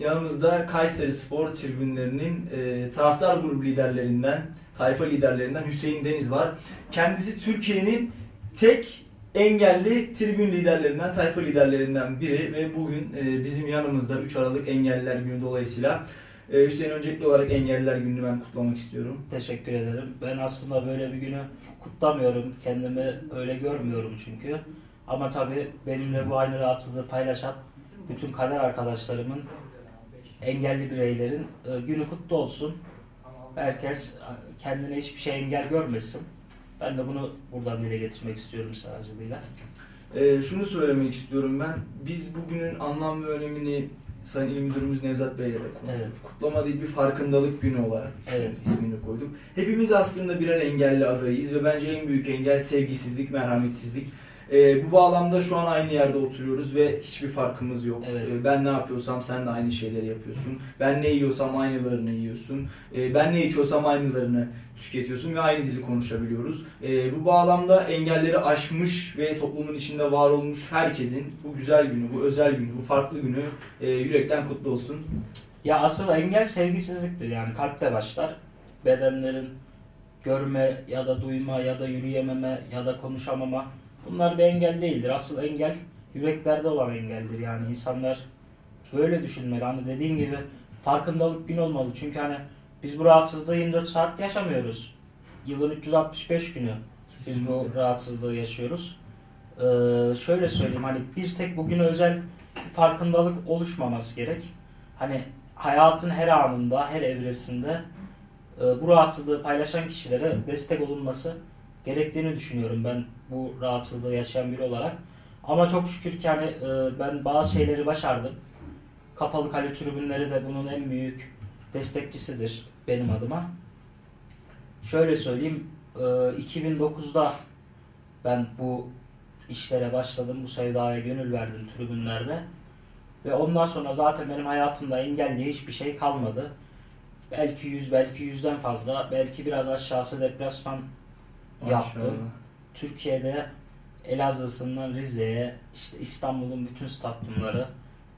yanımızda Kayseri Spor tribünlerinin e, taraftar grubu liderlerinden, tayfa liderlerinden Hüseyin Deniz var. Kendisi Türkiye'nin tek engelli tribün liderlerinden, tayfa liderlerinden biri ve bugün e, bizim yanımızda 3 Aralık Engelliler Günü dolayısıyla e, Hüseyin öncelikli olarak Engelliler Günü'nü ben kutlamak istiyorum. Teşekkür ederim. Ben aslında böyle bir günü kutlamıyorum. Kendimi öyle görmüyorum çünkü. Ama tabii benimle bu aynı rahatsızlığı paylaşan bütün kader arkadaşlarımın, engelli bireylerin e, günü kutlu olsun. Herkes e, kendine hiçbir şey engel görmesin. Ben de bunu buradan dile getirmek istiyorum aracılığıyla. E, şunu söylemek istiyorum ben. Biz bugünün anlam ve önemini Sayın İl Müdürümüz Nevzat Bey'le de konuştuk. Evet. Kutlama değil bir farkındalık günü olarak Evet. ismini koyduk. Hepimiz aslında birer engelli adayız ve bence en büyük engel sevgisizlik, merhametsizlik. Ee, bu bağlamda şu an aynı yerde oturuyoruz ve hiçbir farkımız yok. Evet. Ee, ben ne yapıyorsam sen de aynı şeyleri yapıyorsun. Ben ne yiyorsam aynılarını yiyorsun. Ee, ben ne içiyorsam aynılarını tüketiyorsun ve aynı dili konuşabiliyoruz. Ee, bu bağlamda engelleri aşmış ve toplumun içinde var olmuş herkesin bu güzel günü, bu özel günü, bu farklı günü e, yürekten kutlu olsun. Ya asıl engel sevgisizliktir yani kalpte başlar. Bedenlerin görme ya da duyma ya da yürüyememe ya da konuşamama bunlar bir engel değildir. Asıl engel yüreklerde olan engeldir yani insanlar böyle düşünmeli. Hani dediğin gibi farkındalık günü olmalı çünkü hani biz bu rahatsızlığı 24 saat yaşamıyoruz. Yılın 365 günü biz bu rahatsızlığı yaşıyoruz. Ee, şöyle söyleyeyim hani bir tek bugüne özel farkındalık oluşmaması gerek. Hani hayatın her anında, her evresinde e, bu rahatsızlığı paylaşan kişilere destek olunması gerektiğini düşünüyorum ben bu rahatsızlığı yaşayan biri olarak. Ama çok şükür ki hani e, ben bazı şeyleri başardım. Kapalı kale tribünleri de bunun en büyük destekçisidir benim adıma. Şöyle söyleyeyim, e, 2009'da ben bu işlere başladım, bu sevdaya gönül verdim tribünlerde. Ve ondan sonra zaten benim hayatımda engel diye hiçbir şey kalmadı. Belki 100, belki yüzden fazla, belki biraz aşağısı deplasman yaptım. Türkiye'de Elazığ'sından Rize'ye, işte İstanbul'un bütün stadyumları,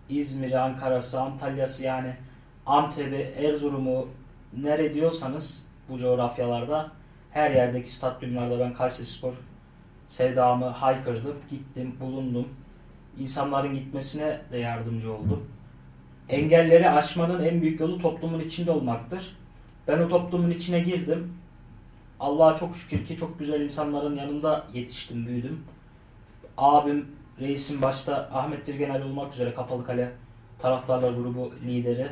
İzmir'i, Ankara'sı, Antalya'sı yani Antep'i, Erzurum'u nere diyorsanız bu coğrafyalarda her yerdeki stadyumlarda ben Kayserispor sevdamı haykırdım, gittim, bulundum. İnsanların gitmesine de yardımcı oldum. Engelleri aşmanın en büyük yolu toplumun içinde olmaktır. Ben o toplumun içine girdim. Allah'a çok şükür ki çok güzel insanların yanında yetiştim, büyüdüm. Abim, reisim başta Ahmet Dirgenel olmak üzere Kapalı Kale taraftarlar grubu lideri.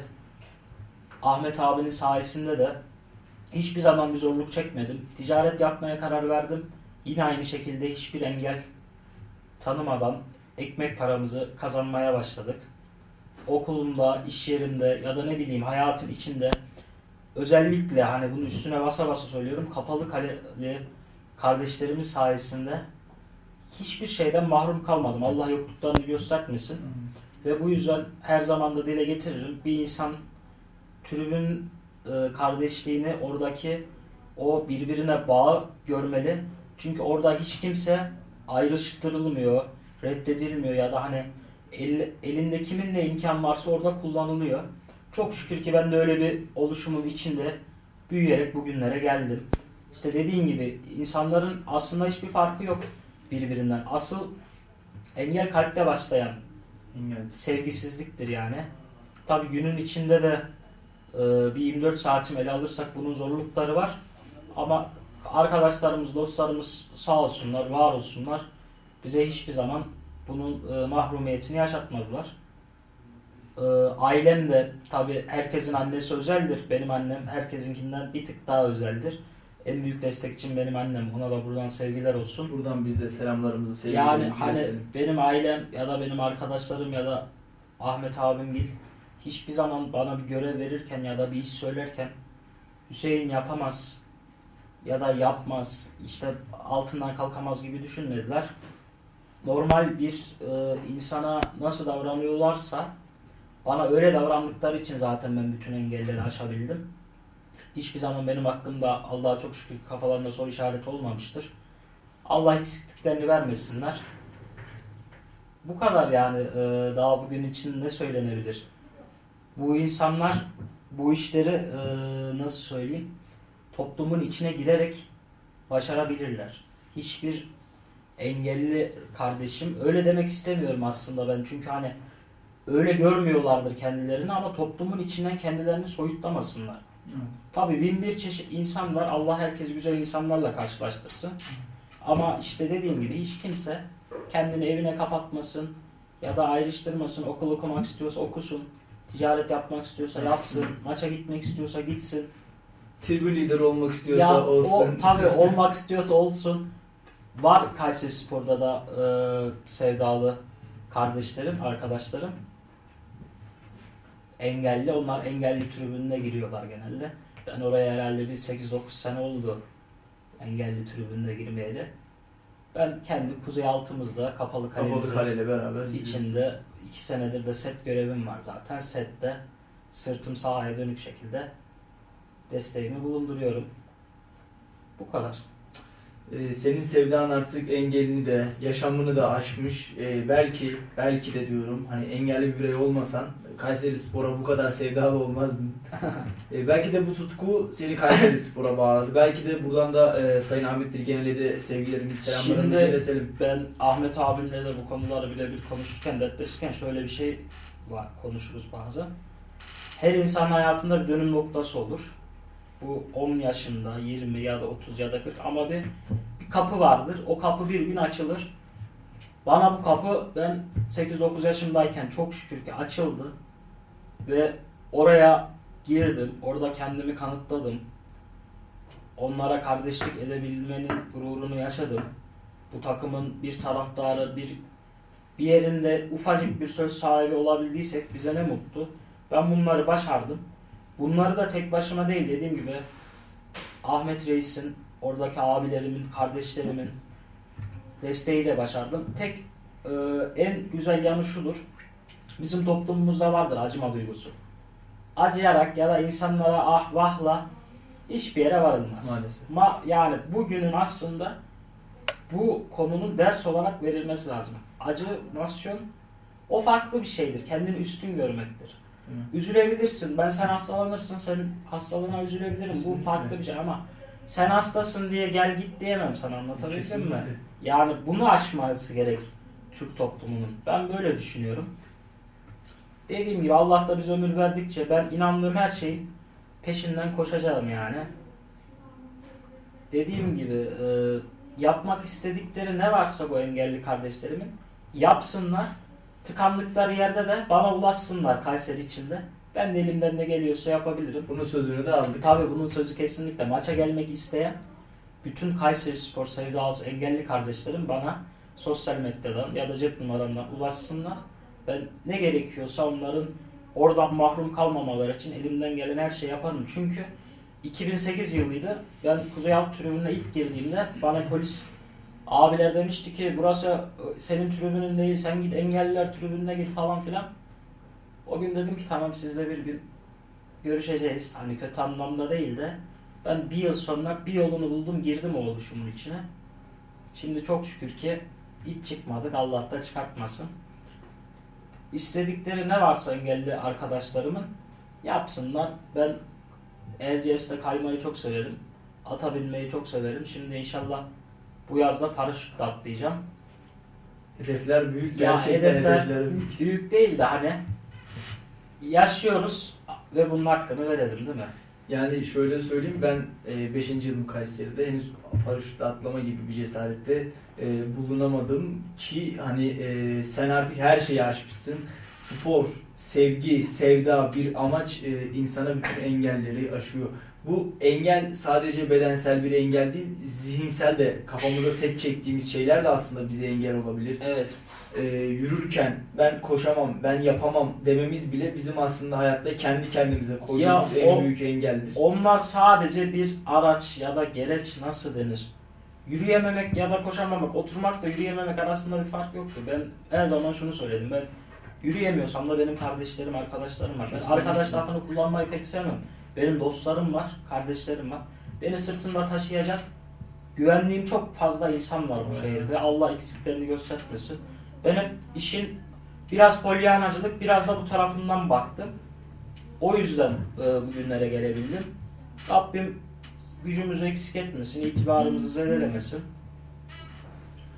Ahmet abinin sayesinde de hiçbir zaman bir zorluk çekmedim. Ticaret yapmaya karar verdim. Yine aynı şekilde hiçbir engel tanımadan ekmek paramızı kazanmaya başladık. Okulumda, iş yerimde ya da ne bileyim hayatın içinde özellikle hani bunun üstüne basa basa söylüyorum kapalı kaleli kardeşlerimiz sayesinde hiçbir şeyden mahrum kalmadım. Allah yokluklarını göstermesin. Ve bu yüzden her zaman da dile getiririm. Bir insan tribün e, kardeşliğini oradaki o birbirine bağ görmeli. Çünkü orada hiç kimse ayrıştırılmıyor, reddedilmiyor ya da hani el, elinde kimin ne imkan varsa orada kullanılıyor. Çok şükür ki ben de öyle bir oluşumun içinde büyüyerek bugünlere geldim. İşte dediğin gibi insanların aslında hiçbir farkı yok birbirinden. Asıl engel kalpte başlayan sevgisizliktir yani. Tabi günün içinde de e, bir 24 saatim ele alırsak bunun zorlukları var. Ama arkadaşlarımız, dostlarımız sağ olsunlar, var olsunlar. Bize hiçbir zaman bunun e, mahrumiyetini yaşatmadılar. E, ailem de tabi herkesin annesi özeldir. Benim annem herkesinkinden bir tık daha özeldir. En büyük destekçim benim annem. Ona da buradan sevgiler olsun. Buradan biz de selamlarımızı, Yani sevgilerimizi hani iletelim. benim ailem ya da benim arkadaşlarım ya da Ahmet abimgil hiçbir zaman bana bir görev verirken ya da bir iş söylerken Hüseyin yapamaz ya da yapmaz işte altından kalkamaz gibi düşünmediler. Normal bir e, insana nasıl davranıyorlarsa bana öyle davrandıkları için zaten ben bütün engelleri aşabildim. Hiçbir zaman benim hakkımda Allah'a çok şükür kafalarında soru işareti olmamıştır. Allah eksikliklerini vermesinler. Bu kadar yani. Ee, daha bugün için ne söylenebilir? bu insanlar bu işleri e, nasıl söyleyeyim toplumun içine girerek başarabilirler. Hiçbir engelli kardeşim öyle demek istemiyorum aslında ben çünkü hani öyle görmüyorlardır kendilerini ama toplumun içinden kendilerini soyutlamasınlar. Evet. Tabii bin bir çeşit insan var. Allah herkes güzel insanlarla karşılaştırsın. Ama işte dediğim gibi hiç kimse kendini evine kapatmasın ya da ayrıştırmasın. Okul okumak istiyorsa okusun. Ticaret yapmak istiyorsa yapsın. Maça gitmek istiyorsa gitsin. Tribün lideri olmak istiyorsa ya olsun. o tabii olmak istiyorsa olsun. Var Kayseri Spor'da da e, sevdalı kardeşlerim, arkadaşlarım. Engelli. Onlar engelli tribününe giriyorlar genelde. Ben oraya herhalde bir 8-9 sene oldu engelli tribününe girmeyeli. Ben kendi kuzey altımızda kapalı kalemizin beraber içinde 2 senedir de set görevim var zaten. Sette sırtım sahaya dönük şekilde desteğimi bulunduruyorum. Bu kadar. Ee, senin sevdan artık engelini de yaşamını da aşmış. Ee, belki belki de diyorum hani engelli bir birey olmasan Kayseri Spor'a bu kadar sevdalı olmazdın. Ee, belki de bu tutku seni Kayseri Spor'a bağladı. Belki de buradan da e, Sayın Ahmet Dirgenel'e de sevgilerimizi, selamlarımızı Şimdi- iletelim. Ben Ahmet abimle de bu konuları birebir konuşurken, dertleşirken şöyle bir şey var, konuşuruz bazen. Her insan hayatında bir dönüm noktası olur. Bu 10 yaşında, 20 ya da 30 ya da 40 ama bir, bir kapı vardır. O kapı bir gün açılır. Bana bu kapı ben 8-9 yaşımdayken çok şükür ki açıldı. Ve oraya girdim. Orada kendimi kanıtladım. Onlara kardeşlik edebilmenin gururunu yaşadım bu takımın bir taraftarı, bir bir yerinde ufacık bir söz sahibi olabildiysek bize ne mutlu. Ben bunları başardım. Bunları da tek başıma değil dediğim gibi Ahmet Reis'in, oradaki abilerimin, kardeşlerimin desteğiyle başardım. Tek e, en güzel yanı şudur. Bizim toplumumuzda vardır acıma duygusu. Acıyarak ya da insanlara ah vahla hiçbir yere varılmaz. Maalesef. Ma yani bugünün aslında bu konunun ders olarak verilmesi lazım. Acı, nasyon o farklı bir şeydir. Kendini üstün görmektir. Mi? Üzülebilirsin. Ben sen hastalanırsın. Senin hastalığına üzülebilirim. Bu Kesinlikle. farklı bir şey ama sen hastasın diye gel git diyemem sana anlatabildim mi? Yani bunu aşması gerek Türk toplumunun. Ben böyle düşünüyorum. Dediğim gibi Allah da biz ömür verdikçe ben inandığım her şeyin peşinden koşacağım yani. Dediğim gibi e, yapmak istedikleri ne varsa bu engelli kardeşlerimin yapsınlar. Tıkandıkları yerde de bana ulaşsınlar Kayseri içinde. Ben de elimden ne geliyorsa yapabilirim. Bunun sözünü de aldık. Tabii bunun sözü kesinlikle maça gelmek isteyen bütün Kayseri Spor sevdalısı engelli kardeşlerim bana sosyal medyadan ya da cep numaramdan ulaşsınlar. Ben ne gerekiyorsa onların oradan mahrum kalmamaları için elimden gelen her şeyi yaparım. Çünkü 2008 yılıydı. Ben Kuzey Alt tribününe ilk girdiğimde bana polis abiler demişti ki burası e, senin tribünün değil sen git engelliler tribününe gir falan filan. O gün dedim ki tamam sizle bir gün görüşeceğiz. Hani kötü anlamda değil de ben bir yıl sonra bir yolunu buldum girdim o oluşumun içine. Şimdi çok şükür ki hiç çıkmadık. Allah da çıkartmasın. İstedikleri ne varsa engelli arkadaşlarımın yapsınlar. Ben Erciyes'te kaymayı çok severim. Ata binmeyi çok severim. Şimdi inşallah bu yazda paraşütle atlayacağım. Hedefler büyük. Ya Gerçekten hedefler hedefler büyük. Büyük değil de hani yaşıyoruz ve bunun hakkını verelim değil mi? Yani şöyle söyleyeyim ben 5. yılım Kayseri'de henüz paraşütle atlama gibi bir cesarette e, bulunamadım ki hani e, sen artık her şeyi aşmışsın. Spor, sevgi, sevda, bir amaç e, insana bütün engelleri aşıyor. Bu engel sadece bedensel bir engel değil, zihinsel de kafamıza set çektiğimiz şeyler de aslında bize engel olabilir. Evet. E, yürürken ben koşamam, ben yapamam dememiz bile bizim aslında hayatta kendi kendimize koyduğumuz Ya en o- büyük engeldir. Onlar sadece bir araç ya da gereç nasıl denir? Yürüyememek ya da koşamamak, oturmakla yürüyememek arasında bir fark yoktu. Ben her zaman şunu söyledim. Ben yürüyemiyorsam da benim kardeşlerim, arkadaşlarım var. Ben arkadaş lafını kullanmayı pek sevmem. Benim dostlarım var, kardeşlerim var. Beni sırtında taşıyacak güvenliğim çok fazla insan var bu şehirde. Allah eksiklerini göstermesin. Ben hep işin biraz polyanacılık, biraz da bu tarafından baktım. O yüzden e, bugünlere gelebildim. Rabbim gücümüzü eksik etmesin, itibarımızı zedelemesin.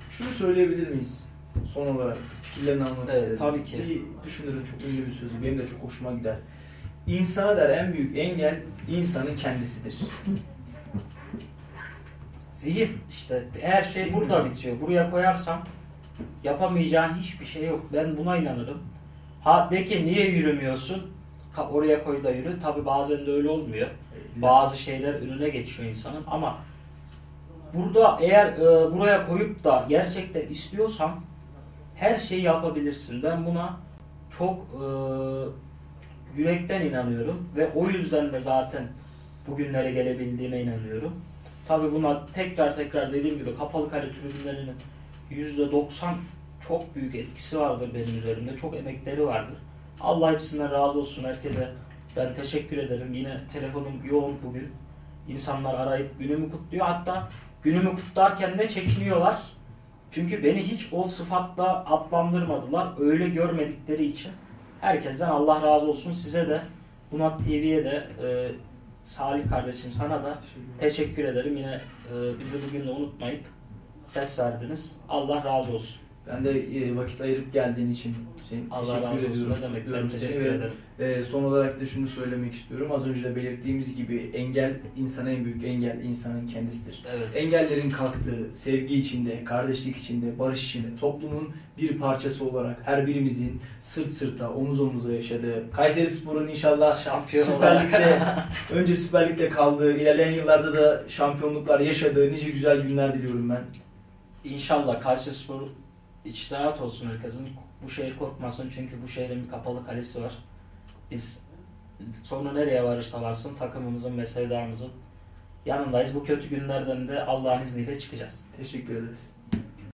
Şunu söyleyebilir miyiz? Son olarak fikirlerini almak Evet, isterim. tabii ki. Bir düşünürün çok ünlü bir sözü. Benim de çok hoşuma gider. İnsana der en büyük engel insanın kendisidir. Zihin işte her şey burada bitiyor. Buraya koyarsam yapamayacağın hiçbir şey yok. Ben buna inanırım. Ha de ki niye yürümüyorsun? Ka- Oraya koy da yürü. Tabi bazen de öyle olmuyor. Bazı şeyler önüne geçiyor insanın ama burada eğer e, buraya koyup da gerçekten istiyorsan her şeyi yapabilirsin. Ben buna çok e, yürekten inanıyorum ve o yüzden de zaten bugünlere gelebildiğime inanıyorum. Tabi buna tekrar tekrar dediğim gibi kapalı kale tribünlerinin %90 çok büyük etkisi vardır benim üzerimde. Çok emekleri vardır. Allah hepsinden razı olsun herkese. Ben teşekkür ederim. Yine telefonum yoğun bugün. İnsanlar arayıp günümü kutluyor. Hatta günümü kutlarken de çekiniyorlar. Çünkü beni hiç o sıfatla adlandırmadılar. Öyle görmedikleri için. Herkesten Allah razı olsun. Size de Bunat TV'ye de e, Salih kardeşim sana da teşekkür ederim. Yine e, bizi bugün de unutmayıp ses verdiniz. Allah razı olsun. Ben de e, vakit ayırıp geldiğin için Hüseyin Allah teşekkür razı olsun. ediyorum. Demek? Ben teşekkür ve, ederim. e, son olarak da şunu söylemek istiyorum. Az önce de belirttiğimiz gibi engel, insana en büyük engel insanın kendisidir. Evet. Engellerin kalktığı, sevgi içinde, kardeşlik içinde, barış içinde, toplumun bir parçası olarak her birimizin sırt sırta, omuz omuza yaşadığı, Kayseri Spor'un inşallah Şampiyon Süper. Lig'de, önce Süper Lig'de kaldığı, ilerleyen yıllarda da şampiyonluklar yaşadığı nice güzel günler diliyorum ben. İnşallah Kayserispor içten rahat olsun herkesin. Bu şehir korkmasın çünkü bu şehrin bir kapalı kalesi var. Biz sonu nereye varırsa varsın takımımızın ve yanındayız. Bu kötü günlerden de Allah'ın izniyle çıkacağız. Teşekkür ederiz.